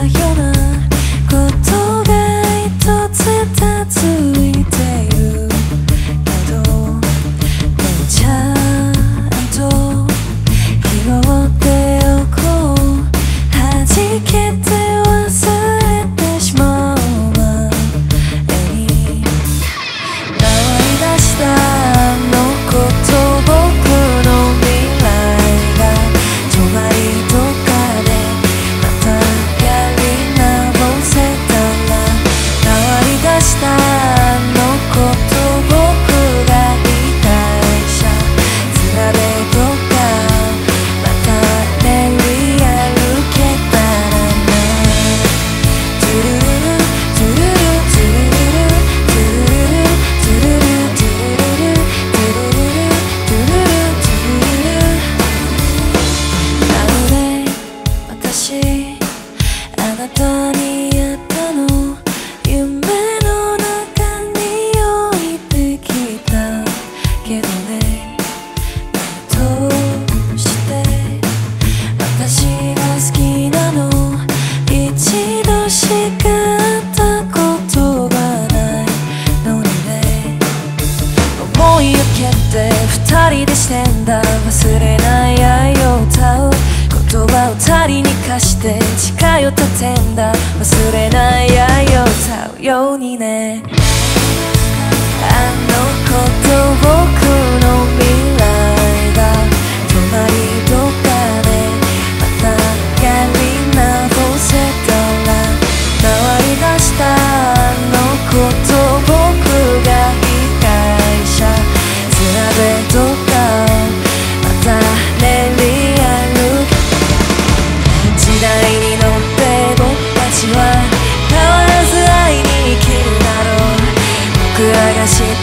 有的ったことがないのにね思いを蹴って2人でしてんだ忘れない愛を歌う言葉を2人に貸して近寄ってんだ忘れない愛を歌うようにね 다시